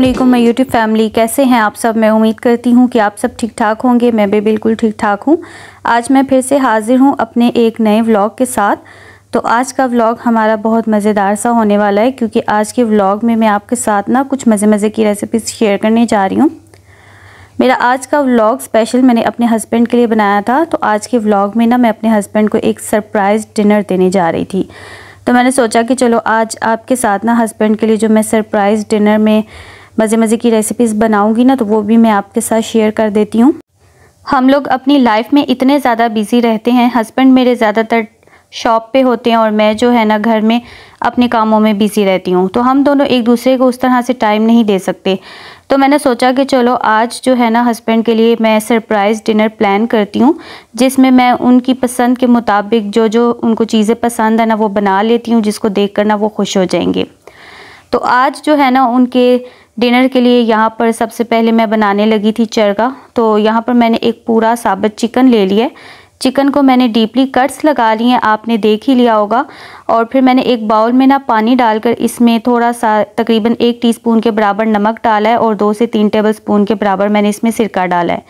अस्सलाम मैं YouTube family कैसे हैं आप सब? मैं उम्मीद करती हूँ कि आप सब ठीक ठाक होंगे। मैं भी बिल्कुल ठीक ठाक हूँ। आज मैं फिर से हाज़िर हूँ अपने एक नए व्लॉग के साथ। तो आज का व्लॉग हमारा बहुत मज़ेदार सा होने वाला है, क्योंकि आज के व्लॉग में मैं आपके साथ ना कुछ मज़े मज़े की रेसिपीज़ शेयर करने जा रही हूँ। मेरा आज का व्लॉग स्पेशल मैंने अपने हस्बैंड के लिए बनाया था। तो आज के व्लॉग में ना मैं अपने हस्बैंड को एक सरप्राइज़ डिनर देने जा रही थी। तो मैंने सोचा कि चलो आज आपके साथ ना हस्बैंड के लिए जो मैं सरप्राइज़ डिनर में मज़े मज़े की रेसिपीज़ बनाऊँगी ना तो वो भी मैं आपके साथ शेयर कर देती हूँ। हम लोग अपनी लाइफ में इतने ज़्यादा बिज़ी रहते हैं हस्बैंड मेरे ज़्यादातर शॉप पे होते हैं और मैं जो है ना घर में अपने कामों में बिज़ी रहती हूँ। तो हम दोनों एक दूसरे को उस तरह से टाइम नहीं दे सकते। तो मैंने सोचा कि चलो आज जो है ना हस्बैंड के लिए मैं सरप्राइज़ डिनर प्लान करती हूँ, जिसमें मैं उनकी पसंद के मुताबिक जो जो उनको चीज़ें पसंद है ना, वो बना लेती हूँ, जिसको देख कर ना वो खुश हो जाएँगे। तो आज जो है ना उनके डिनर के लिए यहाँ पर सबसे पहले मैं बनाने लगी थी चरगा। तो यहाँ पर मैंने एक पूरा साबित चिकन ले लिया। चिकन को मैंने डीपली कट्स लगा लिए हैं, आपने देख ही लिया होगा। और फिर मैंने एक बाउल में ना पानी डालकर इसमें थोड़ा सा तकरीबन एक टीस्पून के बराबर नमक डाला है और दो से तीन टेबल स्पून के बराबर मैंने इसमें सिरका डाला है।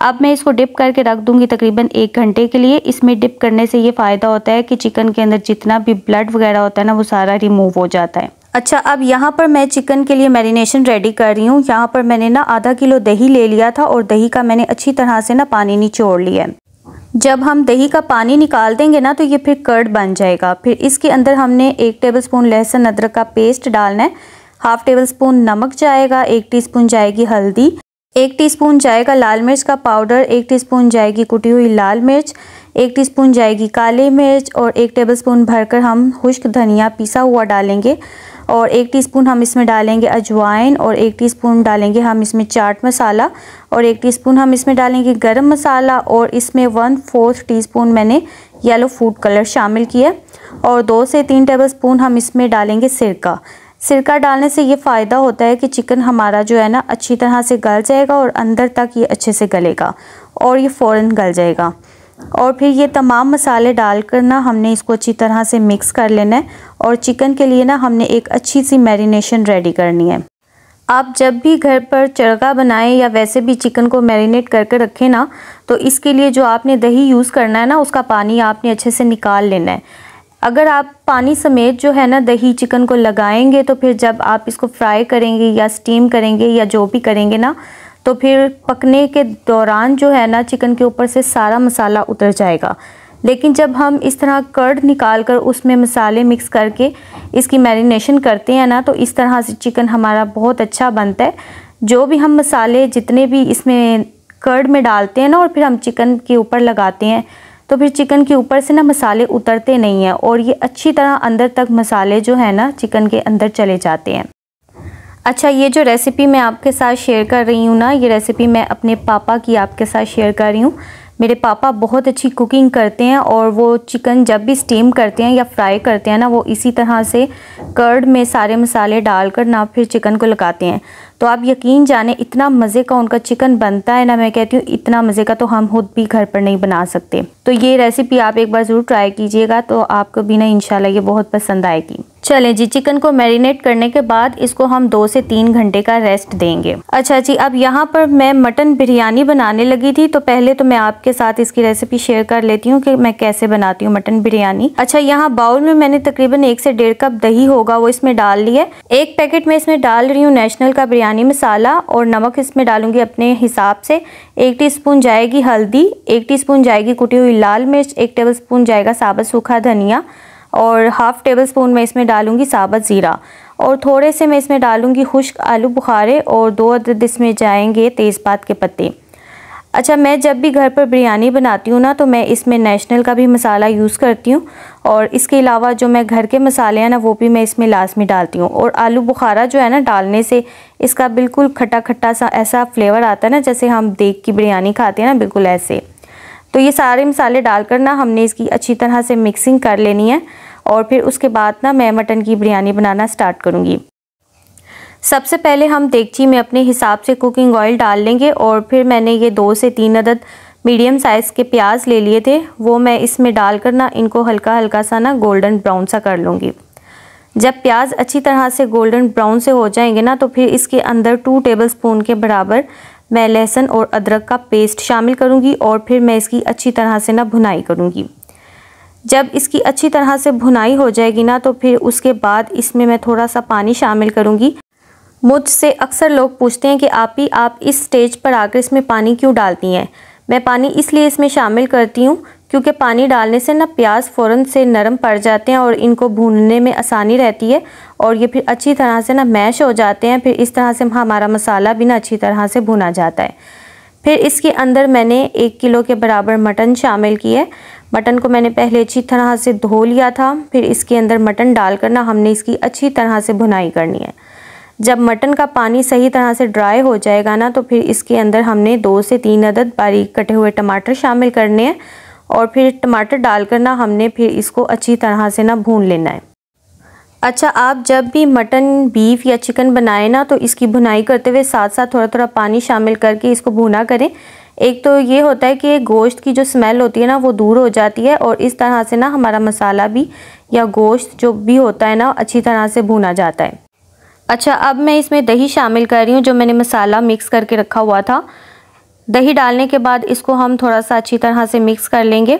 अब मैं इसको डिप करके रख दूँगी तकरीबन एक घंटे के लिए। इसमें डिप करने से ये फ़ायदा होता है कि चिकन के अंदर जितना भी ब्लड वगैरह होता है ना, वो सारा रिमूव हो जाता है। अच्छा अब यहाँ पर मैं चिकन के लिए मैरिनेशन रेडी कर रही हूँ। यहाँ पर मैंने ना आधा किलो दही ले लिया था और दही का मैंने अच्छी तरह से ना पानी निचोड़ लिया है। जब हम दही का पानी निकाल देंगे ना तो ये फिर कर्ड बन जाएगा। फिर इसके अंदर हमने एक टेबल स्पून लहसुन अदरक का पेस्ट डालना है। हाफ़ टेबल स्पून नमक जाएगा, एक टीस्पून जाएगी हल्दी, एक टीस्पून जाएगा लाल मिर्च का पाउडर, एक टीस्पून जाएगी कुटी हुई लाल मिर्च, एक टीस्पून जाएगी काली मिर्च और एक टेबलस्पून भरकर हम खुश्क धनिया पिसा हुआ डालेंगे। और एक टीस्पून हम इसमें डालेंगे अजवाइन और एक टीस्पून डालेंगे हम इसमें चाट मसाला और एक टीस्पून हम इसमें डालेंगे गरम मसाला और इसमें वन फोर्थ टीस्पून मैंने येलो फ़ूड कलर शामिल किया और दो से तीन टेबल हम इसमें डालेंगे सिरका। सिरका डालने से ये फ़ायदा होता है कि चिकन हमारा जो है ना, अच्छी तरह से गल जाएगा और अंदर तक ये अच्छे से गलेगा और ये फ़ौरन गल जाएगा। और फिर ये तमाम मसाले डालकर ना हमने इसको अच्छी तरह से मिक्स कर लेना है और चिकन के लिए ना हमने एक अच्छी सी मैरिनेशन रेडी करनी है। आप जब भी घर पर चरगा बनाएँ या वैसे भी चिकन को मैरिनेट करके रखें ना तो इसके लिए जो आपने दही यूज़ करना है ना, उसका पानी आपने अच्छे से निकाल लेना है। अगर आप पानी समेत जो है ना दही चिकन को लगाएँगे तो फिर जब आप इसको फ्राई करेंगे या स्टीम करेंगे या जो भी करेंगे ना तो फिर पकने के दौरान जो है ना चिकन के ऊपर से सारा मसाला उतर जाएगा। लेकिन जब हम इस तरह कर्ड निकाल कर उसमें मसाले मिक्स करके इसकी मैरिनेशन करते हैं ना तो इस तरह से चिकन हमारा बहुत अच्छा बनता है। जो भी हम मसाले जितने भी इसमें कर्ड में डालते हैं ना, और फिर हम चिकन के ऊपर लगाते हैं तो फिर चिकन के ऊपर से ना मसाले उतरते नहीं हैं, और ये अच्छी तरह अंदर तक मसाले जो है ना चिकन के अंदर चले जाते हैं। अच्छा ये जो रेसिपी मैं आपके साथ शेयर कर रही हूँ ना, ये रेसिपी मैं अपने पापा की आपके साथ शेयर कर रही हूँ। मेरे पापा बहुत अच्छी कुकिंग करते हैं और वो चिकन जब भी स्टीम करते हैं या फ्राई करते हैं ना, वो इसी तरह से कर्ड में सारे मसाले डालकर ना फिर चिकन को लगाते हैं। तो आप यकीन जाने, इतना मज़े का उनका चिकन बनता है ना, मैं कहती हूँ, इतना मज़े का तो हम खुद भी घर पर नहीं बना सकते। तो ये रेसिपी आप एक बार ज़रूर ट्राई कीजिएगा तो आपको भी ना, इंशाल्लाह ये बहुत पसंद आएगी। चलें जी, चिकन को मैरिनेट करने के बाद इसको हम दो से तीन घंटे का रेस्ट देंगे। अच्छा जी, अब यहाँ पर मैं मटन बिरयानी बनाने लगी थी तो पहले तो मैं आपके साथ इसकी रेसिपी शेयर कर लेती हूँ कि मैं कैसे बनाती हूँ मटन बिरयानी। अच्छा यहाँ बाउल में मैंने तकरीबन एक से डेढ़ कप दही होगा, वो इसमें डाल लिया एक पैकेट में इसमें डाल रही हूँ नेशनल का बिरयानी मसाला और नमक इसमें डालूँगी अपने हिसाब से। एक टी जाएगी हल्दी, एक टी जाएगी कुटी हुई लाल मिर्च, एक टेबल जाएगा साबुत सूखा धनिया। और हाफ़ टेबल स्पून मैं इसमें डालूँगी साबत ज़ीरा। और थोड़े से मैं इसमें डालूँगी खुश्क आलू बुखारे और दो अदद इसमें जाएँगे तेज़पात के पत्ते। अच्छा मैं जब भी घर पर बिरयानी बनाती हूँ ना तो मैं इसमें नेशनल का भी मसाला यूज़ करती हूँ। और इसके अलावा जो मैं घर के मसाले हैं ना, वो भी मैं इसमें लाजमी डालती हूँ। और आलू बुखारा जो है ना, डालने से इसका बिल्कुल खट्टा खट्टा सा ऐसा फ्लेवर आता है ना, जैसे हम देख की बिरयानी खाते हैं ना, बिल्कुल ऐसे। तो ये सारे मसाले डालकर ना हमने इसकी अच्छी तरह से मिक्सिंग कर लेनी है और फिर उसके बाद ना मैं मटन की बिरयानी बनाना स्टार्ट करूँगी। सबसे पहले हम देगची में अपने हिसाब से कुकिंग ऑयल डाल लेंगे और फिर मैंने ये दो से तीन अदद मीडियम साइज़ के प्याज ले लिए थे, वो मैं इसमें डालकर ना इनको हल्का हल्का सा ना गोल्डन ब्राउन सा कर लूँगी। जब प्याज अच्छी तरह से गोल्डन ब्राउन से हो जाएँगे ना तो फिर इसके अंदर टू टेबल स्पून के बराबर मैं लहसुन और अदरक का पेस्ट शामिल करूँगी और फिर मैं इसकी अच्छी तरह से ना भुनाई करूँगी। जब इसकी अच्छी तरह से भुनाई हो जाएगी ना तो फिर उसके बाद इसमें मैं थोड़ा सा पानी शामिल करूँगी। मुझसे अक्सर लोग पूछते हैं कि आप ही, आप इस स्टेज पर आकर इसमें पानी क्यों डालती हैं? मैं पानी इसलिए इसमें शामिल करती हूँ क्योंकि पानी डालने से ना प्याज फ़ौरन से नरम पड़ जाते हैं और इनको भूनने में आसानी रहती है और ये फिर अच्छी तरह से ना मैश हो जाते हैं, फिर इस तरह से हमारा मसाला भी ना अच्छी तरह से भुना जाता है। फिर इसके अंदर मैंने एक किलो के बराबर मटन शामिल किया है मटन को मैंने पहले अच्छी तरह से धो लिया था, फिर इसके अंदर मटन डालकर ना हमने इसकी अच्छी तरह से भुनाई करनी है। जब मटन का पानी सही तरह से ड्राई हो जाएगा ना तो फिर इसके अंदर हमने दो से तीन अदद बारीक कटे हुए टमाटर शामिल करने हैं। और फिर टमाटर डालकर ना हमने फिर इसको अच्छी तरह से ना भून लेना है। अच्छा आप जब भी मटन, बीफ या चिकन बनाएँ ना तो इसकी भुनाई करते हुए साथ साथ थोड़ा थोड़ा पानी शामिल करके इसको भुना करें। एक तो ये होता है कि गोश्त की जो स्मेल होती है ना, वो दूर हो जाती है और इस तरह से ना हमारा मसाला भी या गोश्त जो भी होता है ना, अच्छी तरह से भुना जाता है। अच्छा अब मैं इसमें दही शामिल कर रही हूँ, जो मैंने मसाला मिक्स करके रखा हुआ था। दही डालने के बाद इसको हम थोड़ा सा अच्छी तरह से मिक्स कर लेंगे।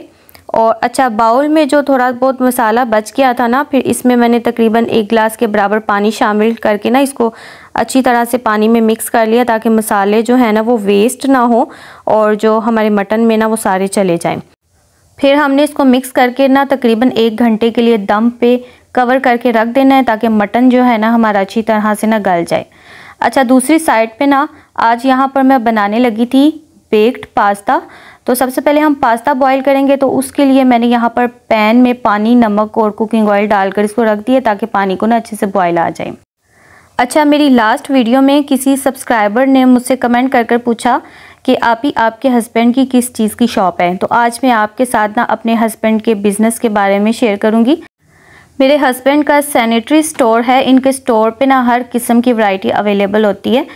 और अच्छा बाउल में जो थोड़ा बहुत मसाला बच गया था ना, फिर इसमें मैंने तकरीबन एक गिलास के बराबर पानी शामिल करके ना इसको अच्छी तरह से पानी में मिक्स कर लिया ताकि मसाले जो है ना वो वेस्ट ना हो और जो हमारे मटन में ना वो सारे चले जाएँ। फिर हमने इसको मिक्स करके ना तकरीबन एक घंटे के लिए दम पे कवर करके रख देना है ताकि मटन जो है ना हमारा अच्छी तरह से ना गल जाए। अच्छा दूसरी साइड पे ना, आज यहाँ पर मैं बनाने लगी थी बेक्ड पास्ता तो सबसे पहले हम पास्ता बॉईल करेंगे तो उसके लिए मैंने यहाँ पर पैन में पानी, नमक और कुकिंग ऑयल डालकर इसको रख दिया ताकि पानी को ना अच्छे से बॉयल आ जाए। अच्छा मेरी लास्ट वीडियो में किसी सब्सक्राइबर ने मुझसे कमेंट कर कर पूछा कि आप ही आपके हस्बैंड की किस चीज़ की शॉप है। तो आज मैं आपके साथ ना अपने हस्बैंड के बिज़नेस के बारे में शेयर करूँगी। मेरे हस्बैंड का सैनिटरी स्टोर है। इनके स्टोर पे ना हर किस्म की वैरायटी अवेलेबल होती है।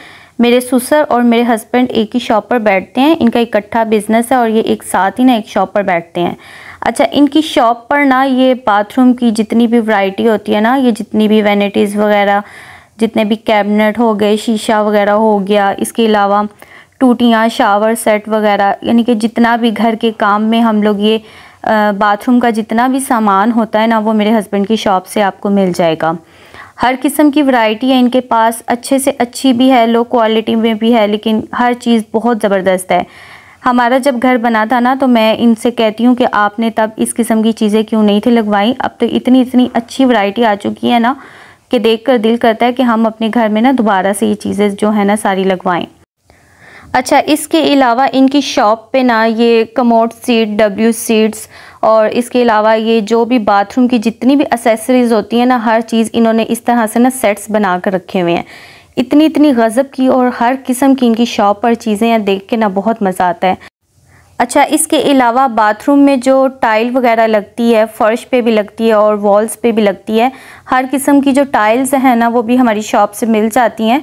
मेरे सुसर और मेरे हस्बैंड एक ही शॉप पर बैठते हैं। इनका इकट्ठा बिज़नेस है और ये एक साथ ही ना एक शॉप पर बैठते हैं। अच्छा इनकी शॉप पर ना ये बाथरूम की जितनी भी वैरायटी होती है ना, ये जितनी भी वैनिटीज़ वगैरह, जितने भी कैबिनेट हो गए, शीशा वगैरह हो गया, इसके अलावा टूटियाँ शावर सेट वगैरह, यानी कि जितना भी घर के काम में हम लोग ये बाथरूम का जितना भी सामान होता है ना, वो मेरे हस्बैंड की शॉप से आपको मिल जाएगा। हर किस्म की वैरायटी है, इनके पास अच्छे से अच्छी भी है लो क्वालिटी में भी है, लेकिन हर चीज़ बहुत ज़बरदस्त है। हमारा जब घर बना था ना तो मैं इनसे कहती हूँ कि आपने तब इस किस्म की चीज़ें क्यों नहीं थी लगवाई? अब तो इतनी इतनी अच्छी वैरायटी आ चुकी है ना, कि देख कर दिल करता है कि हम अपने घर में ना दोबारा से ये चीज़ें जो है ना सारी लगवाएँ। अच्छा इसके अलावा इनकी शॉप पे ना ये कमोड सीट डब्ल्यू सीट्स और इसके अलावा ये जो भी बाथरूम की जितनी भी असेसरीज़ होती हैं ना, हर चीज़ इन्होंने इस तरह से ना सेट्स बना कर रखे हुए हैं। इतनी इतनी गज़ब की और हर किस्म की इनकी शॉप पर चीज़ें हैं, देख के ना बहुत मज़ा आता है। अच्छा इसके अलावा बाथरूम में जो टाइल वगैरह लगती है, फ़र्श पे भी लगती है और वॉल्स पे भी लगती है, हर किस्म की जो टाइल्स हैं ना, वो भी हमारी शॉप से मिल जाती हैं।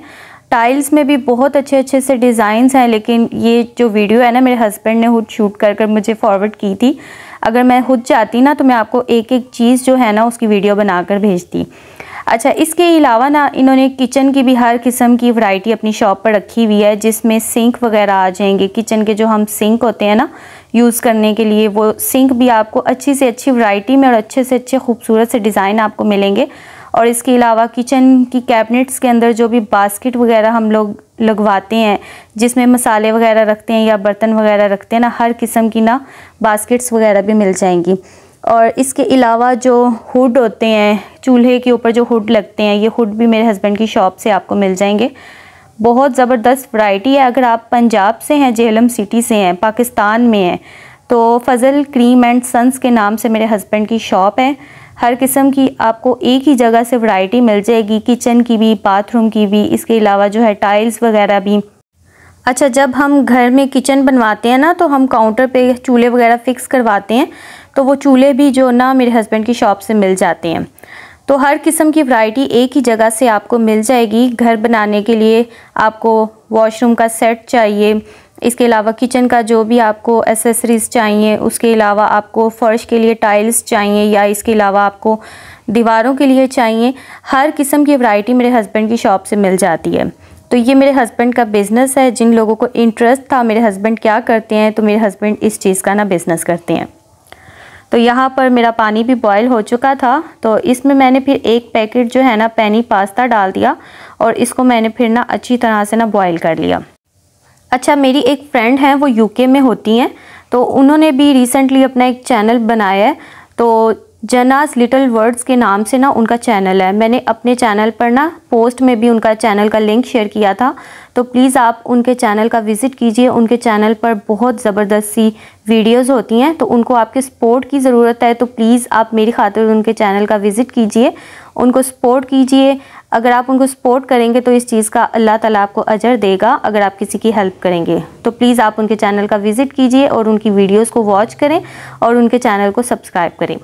टाइल्स में भी बहुत अच्छे अच्छे से डिज़ाइंस हैं, लेकिन ये जो वीडियो है ना, मेरे हस्बैंड ने खुद शूट कर कर मुझे फॉरवर्ड की थी। अगर मैं खुद जाती ना तो मैं आपको एक एक चीज़ जो है ना, उसकी वीडियो बनाकर भेजती। अच्छा इसके अलावा ना, इन्होंने किचन की भी हर किस्म की वैरायटी अपनी शॉप पर रखी हुई है, जिसमें सिंक वगैरह आ जाएँगे। किचन के जो हम सिंक होते हैं ना यूज़ करने के लिए, वो सिंक भी आपको अच्छी से अच्छी वैरायटी में और अच्छे से अच्छे खूबसूरत से डिज़ाइन आपको मिलेंगे। और इसके अलावा किचन की कैबिनेट्स के अंदर जो भी बास्केट वगैरह हम लोग लगवाते हैं, जिसमें मसाले वगैरह रखते हैं या बर्तन वगैरह रखते हैं ना, हर किस्म की ना बास्केट्स वगैरह भी मिल जाएँगी। और इसके अलावा जो हुड होते हैं, चूल्हे के ऊपर जो हुड लगते हैं, ये हुड भी मेरे हस्बैंड की शॉप से आपको मिल जाएँगे। बहुत ज़बरदस्त वैरायटी है। अगर आप पंजाब से हैं, जेहलम सिटी से हैं, पाकिस्तान में हैं तो फज़ल क्रीम एंड सन्स के नाम से मेरे हस्बैंड की शॉप है। हर किस्म की आपको एक ही जगह से वैरायटी मिल जाएगी किचन की भी बाथरूम की भी, इसके अलावा जो है टाइल्स वगैरह भी। अच्छा जब हम घर में किचन बनवाते हैं ना तो हम काउंटर पे चूल्हे वगैरह फ़िक्स करवाते हैं तो वो चूल्हे भी जो ना मेरे हस्बैंड की शॉप से मिल जाते हैं। तो हर किस्म की वैरायटी एक ही जगह से आपको मिल जाएगी। घर बनाने के लिए आपको वॉशरूम का सेट चाहिए इसके अलावा किचन का जो भी आपको एसेसरीज़ चाहिए, उसके अलावा आपको फ़र्श के लिए टाइल्स चाहिए या इसके अलावा आपको दीवारों के लिए चाहिए, हर किस्म की वैरायटी मेरे हस्बैंड की शॉप से मिल जाती है। तो ये मेरे हस्बैंड का बिज़नेस है। जिन लोगों को इंटरेस्ट था, मेरे हस्बैंड क्या करते हैं तो मेरे हस्बैंड इस चीज़ का ना बिज़नेस करते हैं। तो यहाँ पर मेरा पानी भी बॉयल हो चुका था। तो इसमें मैंने फिर एक पैकेट जो है ना पैनी पास्ता डाल दिया और इसको मैंने फिर ना अच्छी तरह से ना बॉयल कर लिया। अच्छा मेरी एक फ्रेंड है, वो यूके में होती हैं तो उन्होंने भी रिसेंटली अपना एक चैनल बनाया है तो जनास लिटिल वर्ड्स के नाम से ना उनका चैनल है। मैंने अपने चैनल पर ना पोस्ट में भी उनका चैनल का लिंक शेयर किया था तो प्लीज़ आप उनके चैनल का विज़िट कीजिए। उनके चैनल पर बहुत ज़बरदस्त सी वीडियोज़ होती हैं तो उनको आपके सपोर्ट की ज़रूरत है तो प्लीज़ आप मेरी खातिर उनके चैनल का विज़िट कीजिए। उनको सपोर्ट कीजिए अगर आप उनको सपोर्ट करेंगे तो इस चीज़ का अल्लाह ताला आपको अजर देगा, अगर आप किसी की हेल्प करेंगे। तो प्लीज़ आप उनके चैनल का विज़िट कीजिए और उनकी वीडियोज़ को वॉच करें और उनके चैनल को सब्सक्राइब करें।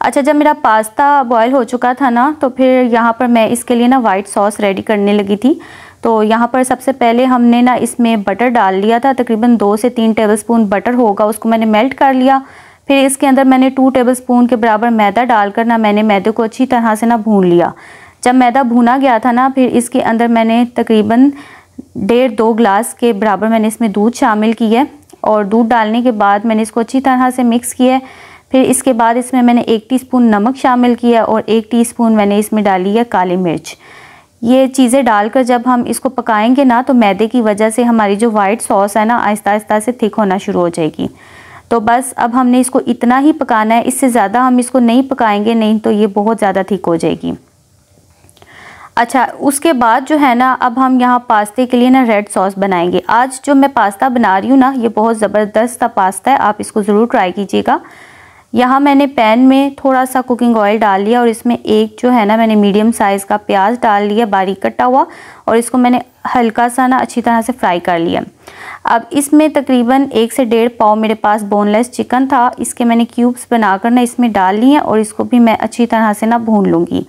अच्छा जब मेरा पास्ता बॉयल हो चुका था ना तो फिर यहाँ पर मैं इसके लिए ना वाइट सॉस रेडी करने लगी थी। तो यहाँ पर सबसे पहले हमने ना इसमें बटर डाल लिया था, तकरीबन दो से तीन टेबलस्पून बटर होगा, उसको मैंने मेल्ट कर लिया। फिर इसके अंदर मैंने टू टेबलस्पून के बराबर मैदा डालकर ना मैंने मैदे को अच्छी तरह से ना भून लिया। जब मैदा भुना गया था ना, फिर इसके अंदर मैंने तकरीबन डेढ़ दो ग्लास के बराबर मैंने इसमें दूध शामिल किया और दूध डालने के बाद मैंने इसको अच्छी तरह से मिक्स किया फिर इसके बाद इसमें मैंने एक टीस्पून नमक शामिल किया और एक टीस्पून मैंने इसमें डाली है काली मिर्च। ये चीज़ें डालकर जब हम इसको पकाएँगे ना तो मैदे की वजह से हमारी जो वाइट सॉस है ना, आहिस्ता आहिस्ता से थिक होना शुरू हो जाएगी। तो बस अब हमने इसको इतना ही पकाना है, इससे ज़्यादा हम इसको नहीं पकाएँगे, नहीं तो ये बहुत ज़्यादा थिक हो जाएगी। अच्छा उसके बाद जो है ना, अब हम यहाँ पास्ते के लिए ना रेड सॉस बनाएँगे। आज जो मैं पास्ता बना रही हूँ ना, ये बहुत ज़बरदस्त सा पास्ता है, आप इसको ज़रूर ट्राई कीजिएगा। यहाँ मैंने पैन में थोड़ा सा कुकिंग ऑयल डाल लिया और इसमें एक जो है ना, मैंने मीडियम साइज़ का प्याज डाल लिया, बारीक कटा हुआ, और इसको मैंने हल्का सा ना अच्छी तरह से फ्राई कर लिया। अब इसमें तकरीबन एक से डेढ़ पाव मेरे पास बोनलेस चिकन था, इसके मैंने क्यूब्स बनाकर ना इसमें डाल लिए और इसको भी मैं अच्छी तरह से ना भून लूँगी।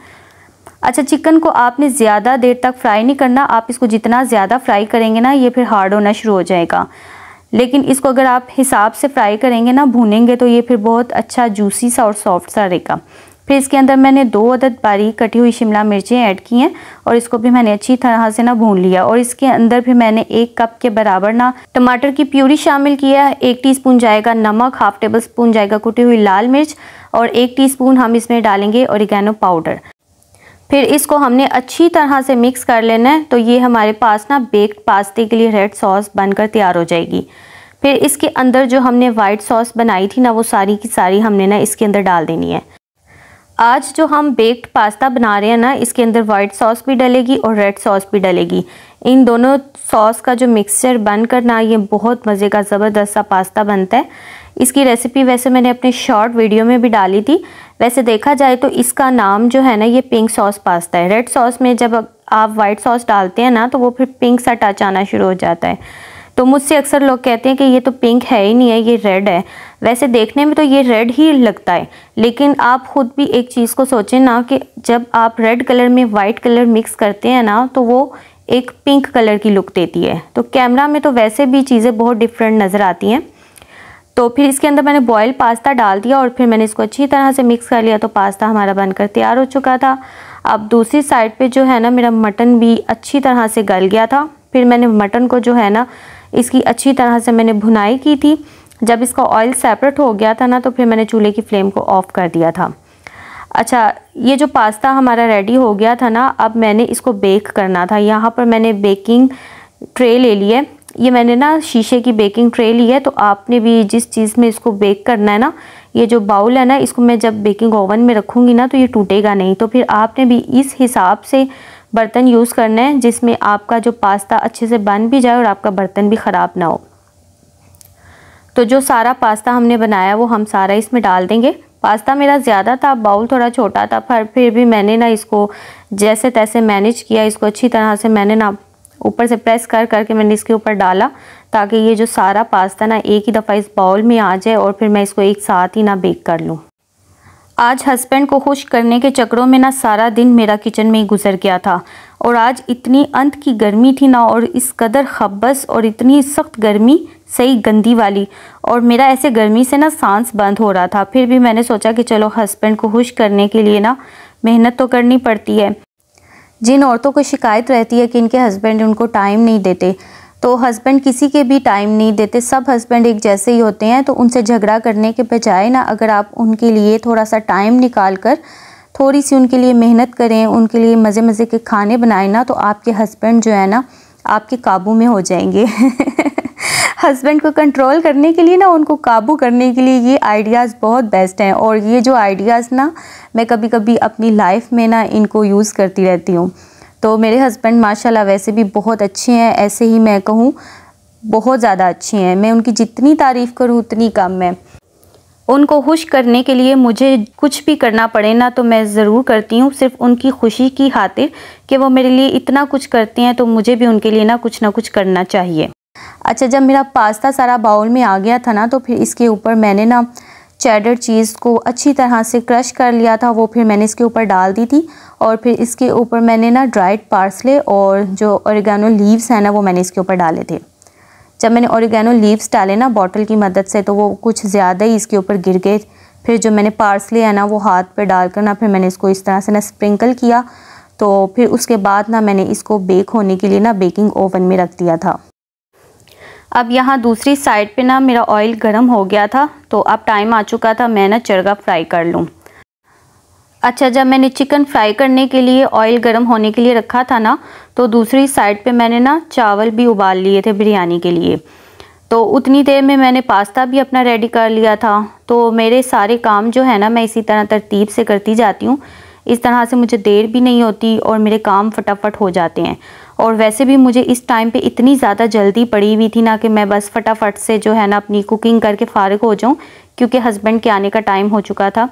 अच्छा चिकन को आपने ज़्यादा देर तक फ्राई नहीं करना, आप इसको जितना ज़्यादा फ्राई करेंगे ना, ये फिर हार्ड होना शुरू हो जाएगा। लेकिन इसको अगर आप हिसाब से फ्राई करेंगे ना, भूनेंगे तो ये फिर बहुत अच्छा जूसी सा और सॉफ्ट सा रहेगा। फिर इसके अंदर मैंने दो अदद बारीक कटी हुई शिमला मिर्चें ऐड की हैं, और इसको भी मैंने अच्छी तरह से ना भून लिया। और इसके अंदर भी मैंने एक कप के बराबर ना टमाटर की प्यूरी शामिल किया है। एक टीस्पून जाएगा नमक, हाफ़ टेबल स्पून जाएगा कुटी हुई लाल मिर्च, और एक टीस्पून हम इसमें डालेंगे औरिगैनो पाउडर फिर इसको हमने अच्छी तरह से मिक्स कर लेना है तो ये हमारे पास ना बेक्ड पास्ते के लिए रेड सॉस बनकर तैयार हो जाएगी। फिर इसके अंदर जो हमने वाइट सॉस बनाई थी ना, वो सारी की सारी हमने ना इसके अंदर डाल देनी है। आज जो हम बेक्ड पास्ता बना रहे हैं ना, इसके अंदर वाइट सॉस भी डलेगी और रेड सॉस भी डलेगी। इन दोनों सॉस का जो मिक्सचर बनकर ना, ये बहुत मज़े का, ज़बरदस्त सा पास्ता बनता है। इसकी रेसिपी वैसे मैंने अपने शॉर्ट वीडियो में भी डाली थी। वैसे देखा जाए तो इसका नाम जो है ना, ये पिंक सॉस पास्ता है। रेड सॉस में जब आप वाइट सॉस डालते हैं ना तो वो फिर पिंक सा टच आना शुरू हो जाता है। तो मुझसे अक्सर लोग कहते हैं कि ये तो पिंक है ही नहीं है, ये रेड है। वैसे देखने में तो ये रेड ही लगता है। लेकिन आप खुद भी एक चीज़ को सोचें ना कि जब आप रेड कलर में वाइट कलर मिक्स करते हैं ना तो वो एक पिंक कलर की लुक देती है। तो कैमरा में तो वैसे भी चीज़ें बहुत डिफरेंट नज़र आती हैं। तो फिर इसके अंदर मैंने बॉयल पास्ता डाल दिया और फिर मैंने इसको अच्छी तरह से मिक्स कर लिया तो पास्ता हमारा बनकर तैयार हो चुका था। अब दूसरी साइड पे जो है ना, मेरा मटन भी अच्छी तरह से गल गया था। फिर मैंने मटन को जो है ना, इसकी अच्छी तरह से मैंने भुनाई की थी। जब इसका ऑयल सेपरेट हो गया था ना तो फिर मैंने चूल्हे की फ्लेम को ऑफ़ कर दिया था। अच्छा ये जो पास्ता हमारा रेडी हो गया था ना, अब मैंने इसको बेक करना था। यहाँ पर मैंने बेकिंग ट्रे ले लिए ये मैंने ना शीशे की बेकिंग ट्रे ली है तो आपने भी जिस चीज़ में इसको बेक करना है ना, ये जो बाउल है ना, इसको मैं जब बेकिंग ओवन में रखूँगी ना तो ये टूटेगा नहीं। तो फिर आपने भी इस हिसाब से बर्तन यूज़ करना है, जिसमें आपका जो पास्ता अच्छे से बन भी जाए और आपका बर्तन भी ख़राब ना हो। तो जो सारा पास्ता हमने बनाया, वो हम सारा इसमें डाल देंगे। पास्ता मेरा ज़्यादा था, बाउल थोड़ा छोटा था, पर फिर भी मैंने ना इसको जैसे तैसे मैनेज किया, इसको अच्छी तरह से मैंने ना ऊपर से प्रेस कर करके मैंने इसके ऊपर डाला ताकि ये जो सारा पास्ता ना एक ही दफ़ा इस बाउल में आ जाए और फिर मैं इसको एक साथ ही ना बेक कर लूँ। आज हस्बैंड को खुश करने के चक्रों में ना सारा दिन मेरा किचन में ही गुजर गया था और आज इतनी अंत की गर्मी थी ना और इस कदर खब्बस और इतनी सख्त गर्मी, सही गंदी वाली और मेरा ऐसे गर्मी से ना सांस बंद हो रहा था। फिर भी मैंने सोचा कि चलो हस्बैंड को खुश करने के लिए ना मेहनत तो करनी पड़ती है। जिन औरतों को शिकायत रहती है कि इनके हस्बैंड उनको टाइम नहीं देते तो हस्बैंड किसी के भी टाइम नहीं देते। सब हस्बैंड एक जैसे ही होते हैं तो उनसे झगड़ा करने के बजाय ना अगर आप उनके लिए थोड़ा सा टाइम निकाल कर थोड़ी सी उनके लिए मेहनत करें, उनके लिए मज़े मज़े के खाने बनाए ना तो आपके हस्बैंड जो है ना आपके काबू में हो जाएँगे। हस्बैंड को कंट्रोल करने के लिए ना, उनको काबू करने के लिए ये आइडियाज़ बहुत बेस्ट हैं। और ये जो आइडियाज़ ना, मैं कभी कभी अपनी लाइफ में ना इनको यूज़ करती रहती हूँ। तो मेरे हस्बैंड माशाल्लाह वैसे भी बहुत अच्छे हैं, ऐसे ही मैं कहूँ, बहुत ज़्यादा अच्छे हैं। मैं उनकी जितनी तारीफ़ करूँ, उतनी कम है। उनको खुश करने के लिए मुझे कुछ भी करना पड़े, ना तो मैं ज़रूर करती हूँ। सिर्फ़ उनकी खुशी की खातिर कि वो मेरे लिए इतना कुछ करते हैं तो मुझे भी उनके लिए ना कुछ ना कुछ करना चाहिए। अच्छा जब मेरा पास्ता सारा बाउल में आ गया था ना तो फिर इसके ऊपर मैंने ना चैडर चीज़ को अच्छी तरह से क्रश कर लिया था। वो फिर मैंने इसके ऊपर डाल दी थी और फिर इसके ऊपर मैंने ना ड्राइड पार्सले और जो औरगानो लीव्स हैं ना, वो मैंने इसके ऊपर डाले थे। जब मैंने औरगानो लीव्स डाले ना बॉटल की मदद से तो वो कुछ ज़्यादा ही इसके ऊपर गिर गए। फिर जो मैंने पार्सले है ना, वो हाथ पर डालकर ना, फिर मैंने इसको इस तरह से ना स्प्रिंकल किया। तो फिर उसके बाद ना मैंने इसको बेक होने के लिए ना बेकिंग ओवन में रख दिया था। अब यहाँ दूसरी साइड पे ना मेरा ऑयल गर्म हो गया था तो अब टाइम आ चुका था मैं ना चरगा फ्राई कर लूँ। अच्छा जब मैंने चिकन फ्राई करने के लिए ऑयल गर्म होने के लिए रखा था ना तो दूसरी साइड पे मैंने ना चावल भी उबाल लिए थे बिरयानी के लिए। तो उतनी देर में मैंने पास्ता भी अपना रेडी कर लिया था। तो मेरे सारे काम जो है ना, मैं इसी तरह तरतीब से करती जाती हूँ। इस तरह से मुझे देर भी नहीं होती और मेरे काम फटाफट हो जाते हैं। और वैसे भी मुझे इस टाइम पे इतनी ज़्यादा जल्दी पड़ी हुई थी ना कि मैं बस फटाफट से जो है ना अपनी कुकिंग करके फ़ारग हो जाऊँ, क्योंकि हस्बैंड के आने का टाइम हो चुका था।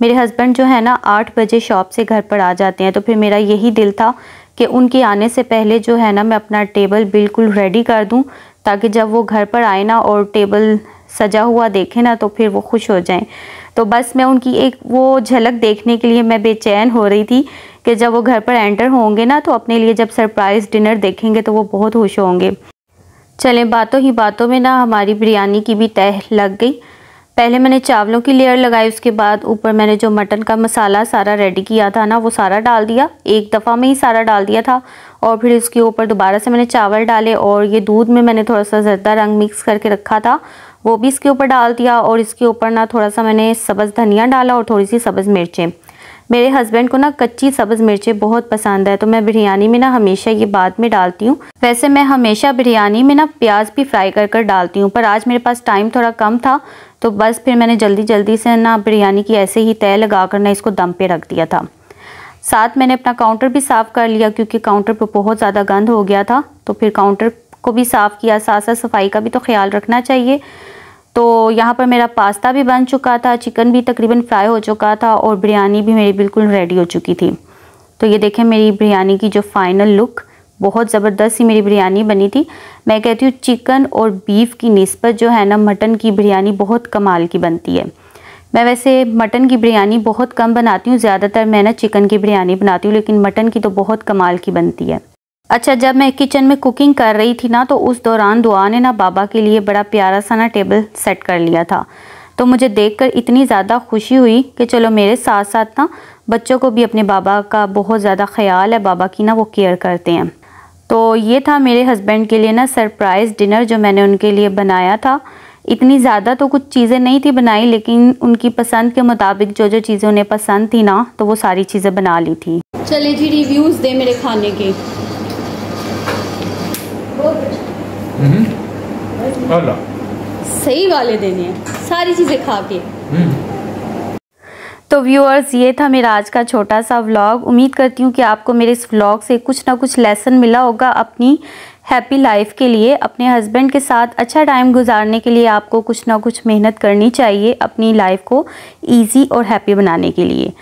मेरे हस्बैंड जो है ना, आठ बजे शॉप से घर पर आ जाते हैं तो फिर मेरा यही दिल था कि उनके आने से पहले जो है ना, मैं अपना टेबल बिल्कुल रेडी कर दूँ, ताकि जब वो घर पर आए ना और टेबल सजा हुआ देखें ना तो फिर वो खुश हो जाएँ। तो बस मैं उनकी एक वो झलक देखने के लिए मैं बेचैन हो रही थी कि जब वो घर पर एंटर होंगे ना तो अपने लिए जब सरप्राइज़ डिनर देखेंगे तो वो बहुत खुश होंगे। चलें, बातों ही बातों में ना, हमारी बिरयानी की भी तह लग गई। पहले मैंने चावलों की लेयर लगाई, उसके बाद ऊपर मैंने जो मटन का मसाला सारा रेडी किया था ना, वो सारा डाल दिया। एक दफ़ा में ही सारा डाल दिया था और फिर इसके ऊपर दोबारा से मैंने चावल डाले और ये दूध में मैंने थोड़ा सा जरदा रंग मिक्स करके रखा था, वो भी इसके ऊपर डाल दिया और इसके ऊपर ना थोड़ा सा मैंने सब्ज़ धनिया डाला और थोड़ी सी सब्ज़ मिर्चें। मेरे हस्बैंड को ना कच्ची सब्ज़ मिर्चें बहुत पसंद है तो मैं बिरयानी में ना हमेशा ये बाद में डालती हूँ। वैसे मैं हमेशा बिरयानी में ना प्याज भी फ्राई कर कर डालती हूँ, पर आज मेरे पास टाइम थोड़ा कम था तो बस फिर मैंने जल्दी जल्दी से ना बिरयानी की ऐसे ही तय लगा कर ना इसको दम पे रख दिया था। साथ मैंने अपना काउंटर भी साफ़ कर लिया क्योंकि काउंटर पर बहुत ज़्यादा गंद हो गया था। तो फिर काउंटर को भी साफ़ किया साथ साथ सफ़ाई का भी तो ख्याल रखना चाहिए। तो यहाँ पर मेरा पास्ता भी बन चुका था चिकन भी तकरीबन फ्राई हो चुका था और बिरयानी भी मेरी बिल्कुल रेडी हो चुकी थी। तो ये देखें मेरी बिरयानी की जो फाइनल लुक बहुत ज़बरदस्त सी मेरी बिरयानी बनी थी। मैं कहती हूँ, चिकन और बीफ की नस्बत जो है ना, मटन की बिरयानी बहुत कमाल की बनती है। मैं वैसे मटन की बिरयानी बहुत कम बनाती हूँ, ज़्यादातर मैं ना चिकन की बिरयानी बनाती हूँ, लेकिन मटन की तो बहुत कमाल की बनती है। अच्छा जब मैं किचन में कुकिंग कर रही थी ना तो उस दौरान दुआ ने ना बाबा के लिए बड़ा प्यारा सा ना टेबल सेट कर लिया था। तो मुझे देखकर इतनी ज़्यादा खुशी हुई कि चलो मेरे साथ साथ ना बच्चों को भी अपने बाबा का बहुत ज़्यादा ख्याल है, बाबा की ना वो केयर करते हैं। तो ये था मेरे हस्बैंड के लिए ना सरप्राइज़ डिनर जो मैंने उनके लिए बनाया था। इतनी ज़्यादा तो कुछ चीज़ें नहीं थी बनाई लेकिन उनकी पसंद के मुताबिक जो जो चीज़ें उन्हें पसंद थी ना तो वो सारी चीज़ें बना ली थी। चले जी रिव्यूज़ दे मेरे खाने के। हम्म। सही वाले देने हैं। सारी चीज़ें खा के। हम्म। तो व्यूअर्स ये था मेरा आज का छोटा सा व्लॉग उम्मीद करती हूँ कि आपको मेरे इस व्लॉग से कुछ ना कुछ लेसन मिला होगा अपनी हैप्पी लाइफ के लिए. अपने हस्बैंड के साथ अच्छा टाइम गुजारने के लिए आपको कुछ ना कुछ मेहनत करनी चाहिए अपनी लाइफ को ईजी और हैप्पी बनाने के लिए.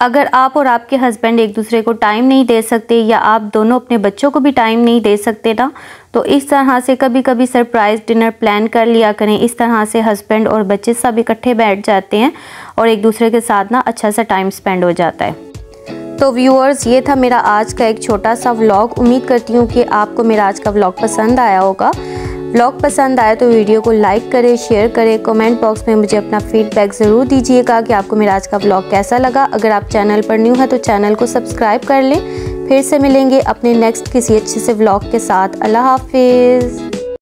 अगर आप और आपके हस्बैंड एक दूसरे को टाइम नहीं दे सकते या आप दोनों अपने बच्चों को भी टाइम नहीं दे सकते ना तो इस तरह से कभी कभी सरप्राइज़ डिनर प्लान कर लिया करें। इस तरह से हस्बैंड और बच्चे सब इकट्ठे बैठ जाते हैं और एक दूसरे के साथ ना अच्छा सा टाइम स्पेंड हो जाता है। तो व्यूअर्स, ये था मेरा आज का एक छोटा सा व्लॉग। उम्मीद करती हूँ कि आपको मेरा आज का व्लॉग पसंद आया होगा। व्लॉग पसंद आए तो वीडियो को लाइक करें, शेयर करें, कमेंट बॉक्स में मुझे अपना फीडबैक ज़रूर दीजिएगा कि आपको मेरा आज का ब्लॉग कैसा लगा। अगर आप चैनल पर न्यू हैं तो चैनल को सब्सक्राइब कर लें। फिर से मिलेंगे अपने नेक्स्ट किसी अच्छे से ब्लॉग के साथ। अल्लाह हाफिज़।